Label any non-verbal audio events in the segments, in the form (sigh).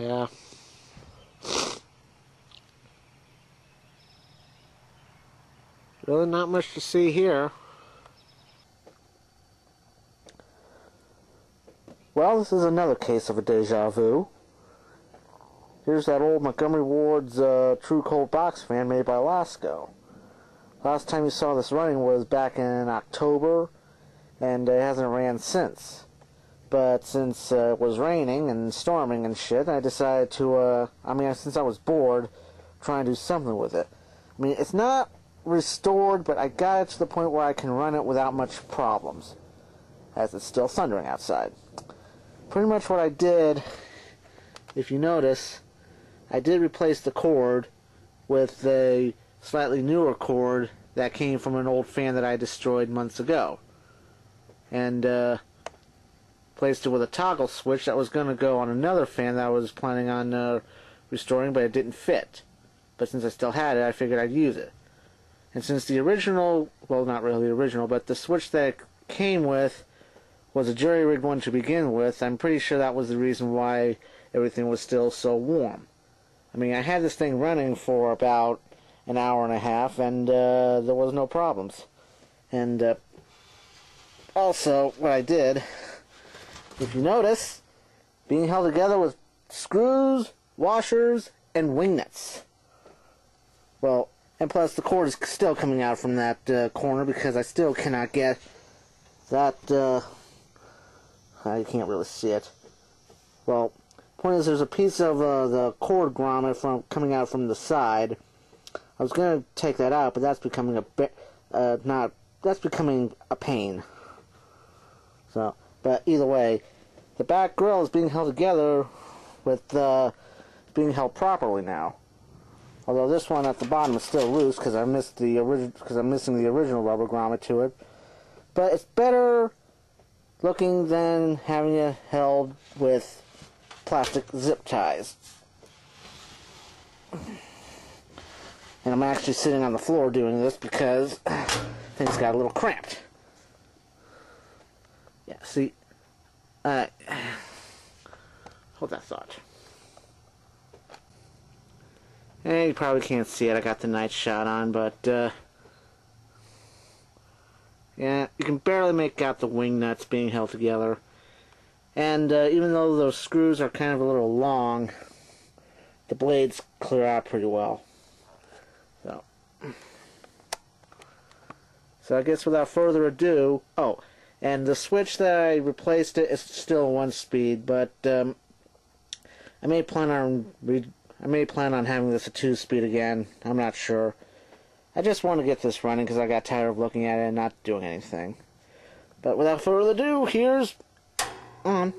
Yeah. Really not much to see here. Well, this is another case of a deja vu. Here's that old Montgomery Ward's uh, Tru-Cold box fan made by Lasko. Last time you saw this running was back in October, and it hasn't ran since. But since uh, it was raining and storming and shit, I decided to, uh, I mean, since I was bored, try and do something with it. I mean, it's not restored, but I got it to the point where I can run it without much problems, as it's still thundering outside. Pretty much what I did, if you notice, I did replace the cord with a slightly newer cord that came from an old fan that I destroyed months ago. And, uh, placed it with a toggle switch that was going to go on another fan that I was planning on uh, restoring, but it didn't fit. But since I still had it, I figured I'd use it. And since the original, well, not really the original, but the switch that it came with was a jury-rigged one to begin with, I'm pretty sure that was the reason why everything was still so warm. I mean, I had this thing running for about an hour and a half, and uh, there was no problems. And uh, also, what I did if you notice, being held together with screws, washers, and wing nuts. Well, and plus the cord is still coming out from that uh, corner because I still cannot get that, uh, I can't really see it. Well, point is there's a piece of uh, the cord grommet from coming out from the side. I was going to take that out, but that's becoming a bit, uh, not, that's becoming a pain. So, but either way, the back grill is being held together with uh, being held properly now. Although this one at the bottom is still loose because I missed the original because I'm missing the original rubber grommet to it. But it's better looking than having it held with plastic zip ties. And I'm actually sitting on the floor doing this because things got a little cramped. Yeah, see, uh, (sighs) hold that thought. Eh, you probably can't see it. I got the night shot on, but, uh, yeah, you can barely make out the wing nuts being held together. And uh, even though those screws are kind of a little long, the blades clear out pretty well. So, (sighs) so I guess without further ado, oh, and the switch that I replaced it is still one speed, but um, I may plan on I may plan on having this a two speed again. I'm not sure. I just want to get this running because I got tired of looking at it and not doing anything. But without further ado, here's on.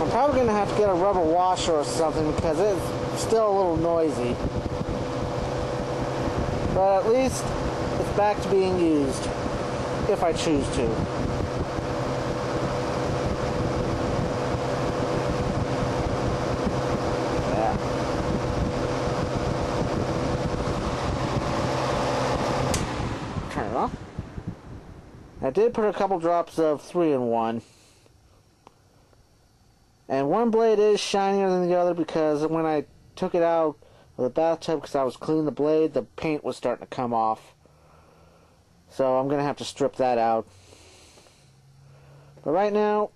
I'm probably going to have to get a rubber washer or something because it's still a little noisy. But at least it's back to being used, if I choose to. I did put a couple drops of 3 in 1. And one blade is shinier than the other because when I took it out of the bathtub because I was cleaning the blade, the paint was starting to come off. So I'm going to have to strip that out. But right now,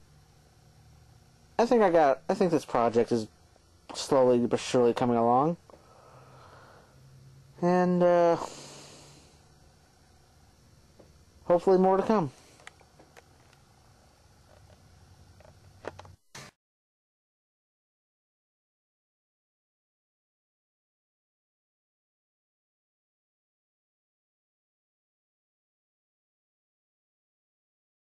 I think I got, I think this project is slowly but surely coming along. And, uh, hopefully more to come.